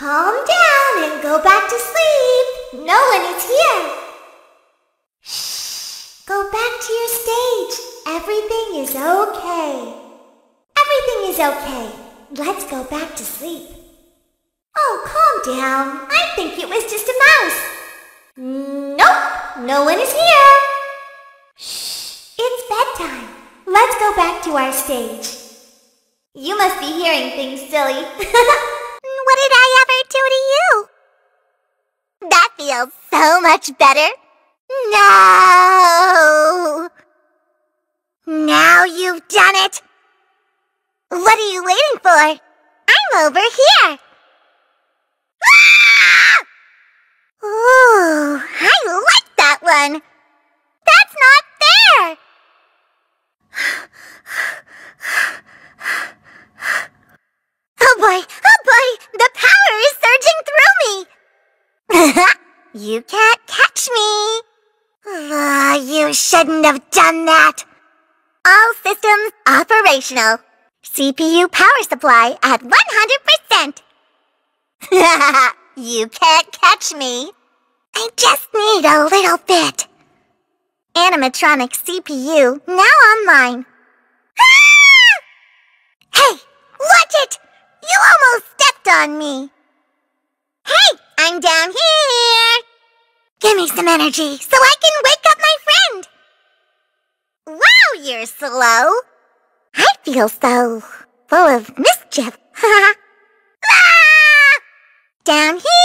Calm down and go back to sleep. No one is here. Shh. Go back to your stage. Everything is okay. Everything is okay. Let's go back to sleep. Oh, calm down. I think it was just a mouse. Nope, no one is here. Shh, it's bedtime. Let's go back to our stage. You must be hearing things, silly. what did I ever do to you? Feels so much better. No! Now you've done it! What are you waiting for? I'm over here! Ah! Ooh, I like that one! That's not fair! Oh boy, oh boy, the power is surging through me! You can't catch me! Uh, you shouldn't have done that! All systems operational. CPU power supply at 100%. you can't catch me. I just need a little bit. Animatronic CPU now online. Hey, watch it! You almost stepped on me. Hey, I'm down here. Me some energy so I can wake up my friend. Wow, you're slow. I feel so full of mischief. ah! Down here.